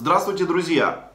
Здравствуйте, друзья!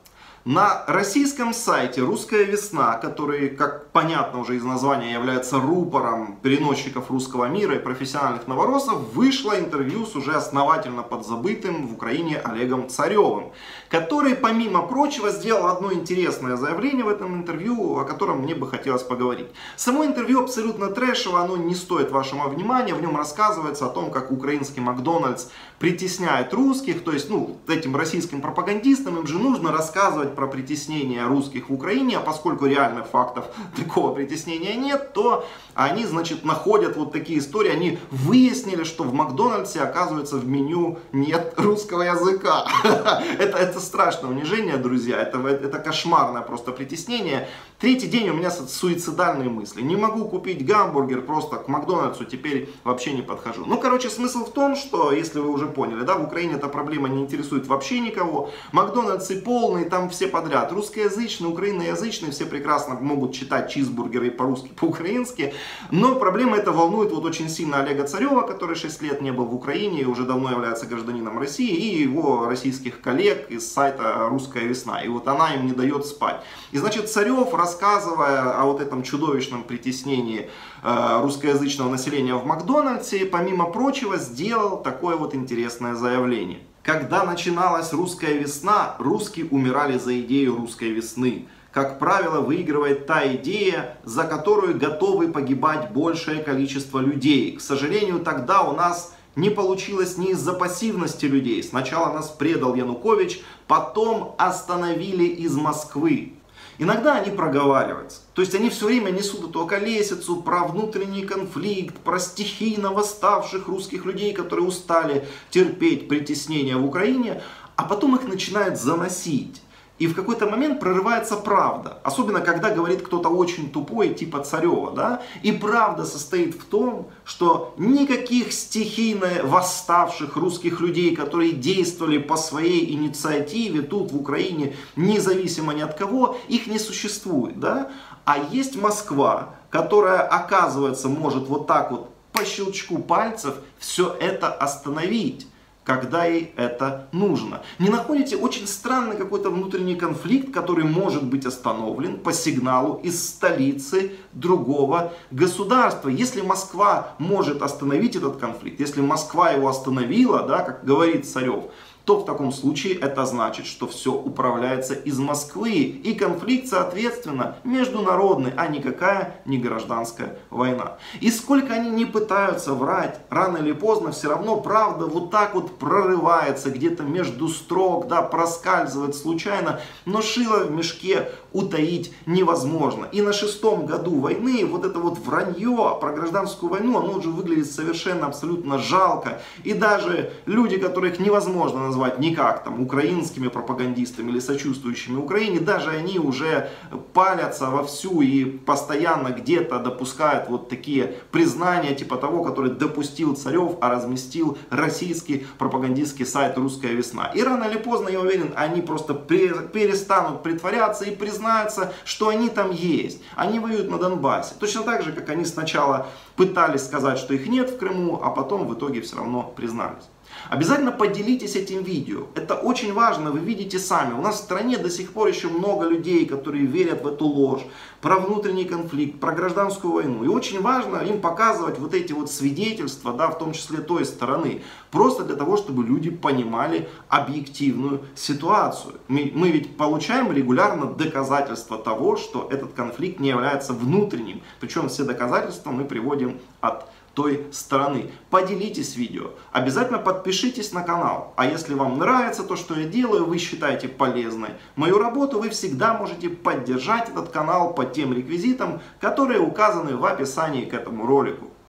На российском сайте «Русская весна», который, как понятно уже из названия, является рупором переносчиков русского мира и профессиональных новоросов, вышло интервью с уже основательно подзабытым в Украине Олегом Царевым, который, помимо прочего, сделал одно интересное заявление в этом интервью, о котором мне бы хотелось поговорить. Само интервью абсолютно трэшево, оно не стоит вашего внимания, в нем рассказывается о том, как украинский Макдональдс притесняет русских, то есть, ну, этим российским пропагандистам им же нужно рассказывать про притеснение русских в Украине, а поскольку реальных фактов такого притеснения нет, то они, значит, находят вот такие истории, они выяснили, что в Макдональдсе, оказывается, в меню нет русского языка. это, это страшное унижение, друзья, это, это кошмарное просто притеснение. Третий день у меня суицидальные мысли. Не могу купить гамбургер, просто к Макдональдсу теперь вообще не подхожу. Ну, короче, смысл в том, что, если вы уже поняли, да, в Украине эта проблема не интересует вообще никого. Макдональдсы полные, там все подряд. Русскоязычные, украиноязычные, все прекрасно могут читать чизбургеры по-русски, по-украински. Но проблема эта волнует вот очень сильно Олега Царева, который 6 лет не был в Украине и уже давно является гражданином России, и его российских коллег из сайта «Русская весна». И вот она им не дает спать. И значит, Царев, рассказывая о вот этом чудовищном притеснении э, русскоязычного населения в Макдональдсе, помимо прочего, сделал такое вот интересное заявление. Когда начиналась русская весна, русские умирали за идею русской весны. Как правило, выигрывает та идея, за которую готовы погибать большее количество людей. К сожалению, тогда у нас не получилось не из-за пассивности людей. Сначала нас предал Янукович, потом остановили из Москвы. Иногда они проговариваются. То есть они все время несут эту околесицу про внутренний конфликт, про стихийно восставших русских людей, которые устали терпеть притеснения в Украине, а потом их начинают заносить. И в какой-то момент прорывается правда. Особенно, когда говорит кто-то очень тупой, типа Царева. Да? И правда состоит в том, что никаких стихийно восставших русских людей, которые действовали по своей инициативе тут в Украине, независимо ни от кого, их не существует. Да? А есть Москва, которая, оказывается, может вот так вот по щелчку пальцев все это остановить когда ей это нужно. Не находите очень странный какой-то внутренний конфликт, который может быть остановлен по сигналу из столицы другого государства. Если Москва может остановить этот конфликт, если Москва его остановила, да, как говорит Царев, то в таком случае это значит, что все управляется из Москвы. И конфликт, соответственно, международный, а никакая не гражданская война. И сколько они не пытаются врать, рано или поздно все равно правда вот так вот прорывается где-то между строк, да, проскальзывает случайно, но шило в мешке утаить невозможно. И на шестом году войны вот это вот вранье про гражданскую войну, оно уже выглядит совершенно абсолютно жалко. И даже люди, которых невозможно назвать никак там украинскими пропагандистами или сочувствующими Украине, даже они уже палятся вовсю и постоянно где-то допускают вот такие признания типа того, который допустил Царев, а разместил российский пропагандистский сайт «Русская весна». И рано или поздно, я уверен, они просто перестанут притворяться и признаются, что они там есть. Они воюют на Донбассе. Точно так же, как они сначала пытались сказать, что их нет в Крыму, а потом в итоге все равно признались. Обязательно поделитесь этим видео. Это очень важно, вы видите сами. У нас в стране до сих пор еще много людей, которые верят в эту ложь, про внутренний конфликт, про гражданскую войну. И очень важно им показывать вот эти вот свидетельства, да, в том числе той стороны, просто для того, чтобы люди понимали объективную ситуацию. Мы, мы ведь получаем регулярно доказательства того, что этот конфликт не является внутренним. Причем все доказательства мы приводим от той стороны. Поделитесь видео, обязательно подпишитесь на канал. А если вам нравится то, что я делаю, вы считаете полезной мою работу, вы всегда можете поддержать этот канал по тем реквизитам, которые указаны в описании к этому ролику.